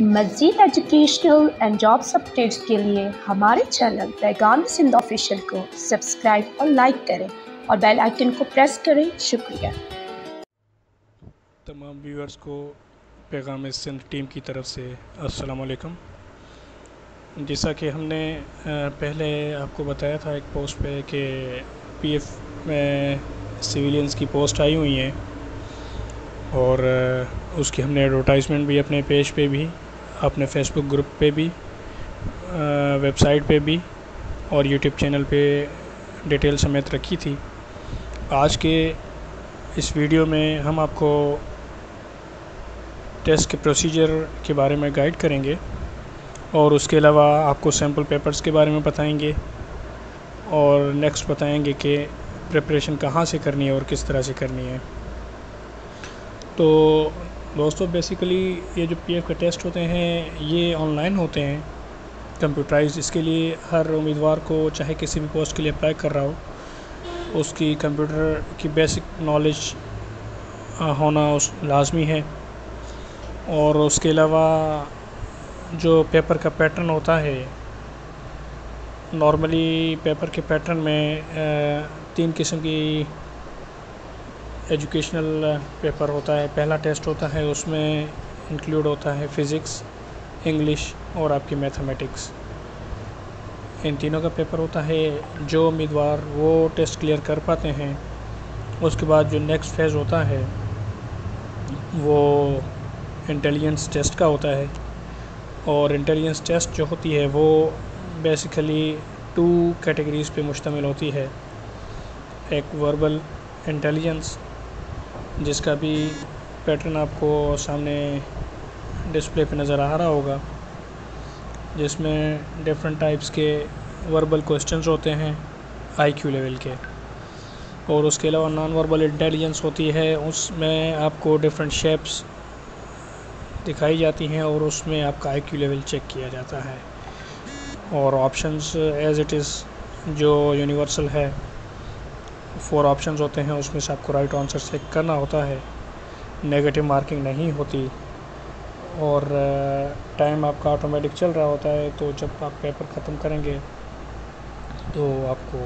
मज़ीद educational and jobs updates के लिए हमारे चैनल पैगाम सिंध ऑफिशियल को सब्सक्राइब और लाइक करें और बेल आइकन को प्रेस करें। शुक्रिया। तमाम व्यूअर्स को पैगाम सिंध टीम की तरफ़ से अस्सलाम वालेकुम। जैसा कि हमने पहले आपको बताया था एक पोस्ट पे कि पीएफ में सिविलियंस की पोस्ट आई हुई हैं और उसकी हमने एडवर्टाइजमेंट भी अपने पेज पे भी अपने फेसबुक ग्रुप पे भी वेबसाइट पे भी और यूट्यूब चैनल पे डिटेल समेत रखी थी। आज के इस वीडियो में हम आपको टेस्ट के प्रोसीजर के बारे में गाइड करेंगे और उसके अलावा आपको सैंपल पेपर्स के बारे में बताएँगे और नेक्स्ट बताएँगे कि प्रिपरेशन कहाँ से करनी है और किस तरह से करनी है। तो दोस्तों बेसिकली ये जो पीएफ के टेस्ट होते हैं, ये ऑनलाइन होते हैं कंप्यूटराइज इसके लिए हर उम्मीदवार को, चाहे किसी भी पोस्ट के लिए अप्लाई कर रहा हो, उसकी कंप्यूटर की बेसिक नॉलेज होना उस, लाजमी है। और उसके अलावा जो पेपर का पैटर्न होता है नॉर्मली पेपर के पैटर्न में तीन किस्म की एजुकेशनल पेपर होता है। पहला टेस्ट होता है, उसमें इंक्लूड होता है फ़िज़िक्स इंग्लिश और आपकी मैथमेटिक्स इन तीनों का पेपर होता है। जो उम्मीदवार वो टेस्ट क्लियर कर पाते हैं, उसके बाद जो नेक्स्ट फ़ेज़ होता है, वो इंटेलिजेंस टेस्ट का होता है। और इंटेलिजेंस टेस्ट जो होती है, वो बेसिकली टू कैटेगरीज़ पे मुश्तमिल होती है। एक वर्बल इंटेलिजेंस जिसका भी पैटर्न आपको सामने डिस्प्ले पे नज़र आ रहा होगा, जिसमें डिफरेंट टाइप्स के वर्बल क्वेश्चंस होते हैं आईक्यू लेवल के। और उसके अलावा नॉन वर्बल इंटेलिजेंस होती है, उसमें आपको डिफरेंट शेप्स दिखाई जाती हैं और उसमें आपका आईक्यू लेवल चेक किया जाता है। और ऑप्शंस एज इट इज़ जो यूनिवर्सल है फोर ऑप्शंस होते हैं, उसमें से आपको राइट आंसर सेलेक्ट करना होता है। नेगेटिव मार्किंग नहीं होती। और टाइम आपका ऑटोमेटिक चल रहा होता है तो जब आप पेपर ख़त्म करेंगे तो आपको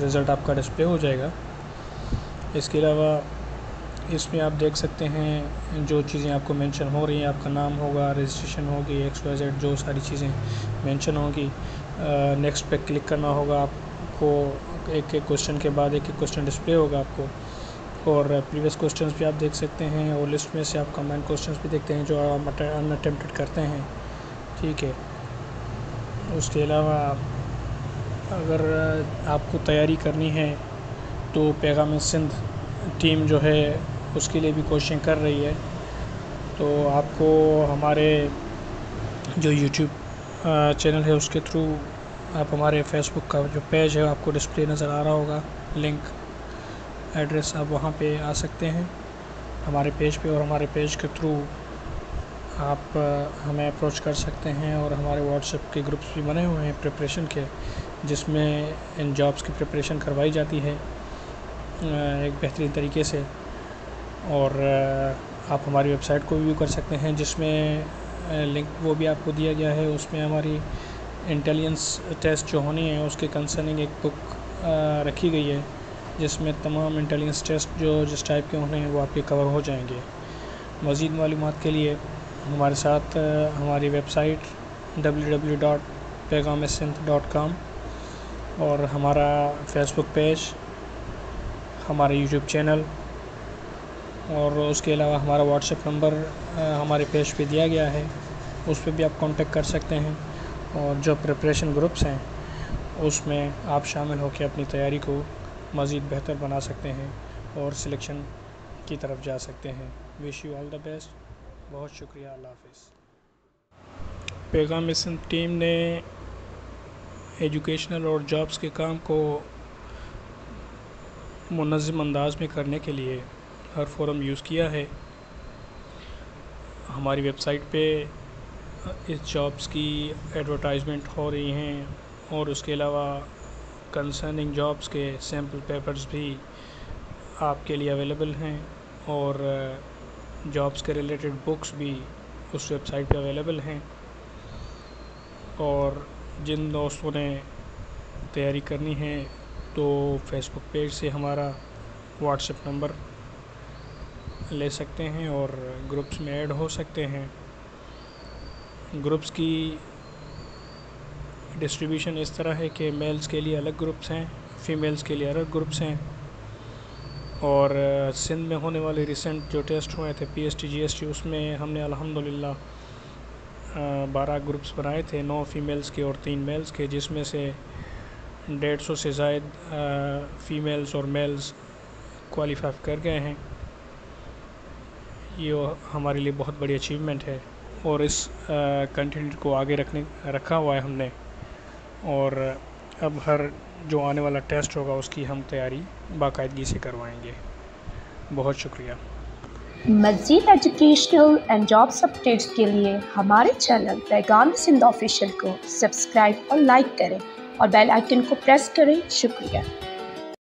रिज़ल्ट आपका डिस्प्ले हो जाएगा। इसके अलावा, इसमें आप देख सकते हैं, जो चीज़ें आपको मेंशन हो रही हैं, आपका नाम होगा रजिस्ट्रेशन होगी एक्स वाई जेड जो सारी चीज़ें मेंशन होंगी नेक्स्ट पे क्लिक करना होगा आपको एक एक क्वेश्चन के बाद एक एक क्वेश्चन डिस्प्ले होगा आपको। और प्रीवियस क्वेश्चंस भी आप देख सकते हैं और लिस्ट में से आप कमेंट क्वेश्चंस भी देखते हैं जो आप अनअटेम्प्टेड करते हैं। ठीक है। उसके अलावा अगर आपको तैयारी करनी है तो पैगाम सिंध टीम जो है उसके लिए भी कोशिश कर रही है। तो आपको हमारे जो यूट्यूब चैनल है उसके थ्रू आप हमारे फेसबुक का जो पेज है, आपको डिस्प्ले नज़र आ रहा होगा। लिंक एड्रेस आप वहाँ पे आ सकते हैं, हमारे पेज पे और हमारे पेज के थ्रू आप हमें अप्रोच कर सकते हैं और हमारे व्हाट्सएप के ग्रुप्स भी बने हुए हैं प्रिपरेशन के, जिसमें इन जॉब्स की प्रिपरेशन करवाई जाती है एक बेहतरीन तरीके से। और आप हमारी वेबसाइट को व्यू कर सकते हैं, जिसमें लिंक वो भी आपको दिया गया है, उसमें हमारी इंटेलिजेंस टेस्ट जो होनी है, उसके कंसर्निंग एक बुक रखी गई है, जिसमें तमाम इंटेलिजेंस टेस्ट जो जिस टाइप के होने हैं, वो आपके कवर हो जाएँगे। मज़ीद मालूम के लिए हमारे साथ हमारी website W W dot Paigam dot com और हमारा फेसबुक पेज हमारा यूट्यूब चैनल और उसके अलावा हमारा व्हाट्सएप नंबर हमारे पेज पे दिया गया है। उस पर भी आप कांटेक्ट कर सकते हैं। और जो प्रिपरेशन ग्रुप्स हैं, उसमें आप शामिल होकर अपनी तैयारी को मज़ीद बेहतर बना सकते हैं और सिलेक्शन की तरफ़ जा सकते हैं। Wish you all the best बहुत शुक्रिया। अल्लाह हाफिज़। पैगाम मिशन टीम ने एजुकेशनल और जॉब्स के काम को मनज़म अंदाज में करने के लिए हर फोरम यूज़ किया है। हमारी वेबसाइट पे इस जॉब्स की एडवर्टाइजमेंट हो रही हैं और उसके अलावा कंसर्निंग जॉब्स के सैंपल पेपर्स भी आपके लिए अवेलेबल हैं और जॉब्स के रिलेटेड बुक्स भी उस वेबसाइट पे अवेलेबल हैं। और जिन दोस्तों ने तैयारी करनी है तो फेसबुक पेज से हमारा व्हाट्सएप नंबर ले सकते हैं और ग्रुप्स में ऐड हो सकते हैं। ग्रुप्स की डिस्ट्रीब्यूशन इस तरह है कि मेल्स के लिए अलग ग्रुप्स हैं, फीमेल्स के लिए अलग ग्रुप्स हैं। और सिंध में होने वाले रिसेंट जो टेस्ट हुए थे P S T G S T उसमें हमने अल्हम्दुलिल्लाह बारह ग्रुप्स बनाए थे, नौ फीमेल्स के और तीन मेल्स के, जिसमें से डेढ़ सौ से ज़ायद फ़ीमेल्स और मेल्स क्वालिफाई कर गए हैं। ये हमारे लिए बहुत बड़ी अचीवमेंट है। और इस कंटेंट को आगे रखने, रखा हुआ है हमने। और अब हर जो आने वाला टेस्ट होगा उसकी हम तैयारी बाकायदगी से करवाएँगे। बहुत शुक्रिया। मज़ीद एजुकेशनल एंड जॉब्स अपडेट्स के लिए हमारे चैनल पैगाम सिंध ऑफिशियल को सब्सक्राइब और लाइक करें और बेल आइकन को प्रेस करें। शुक्रिया।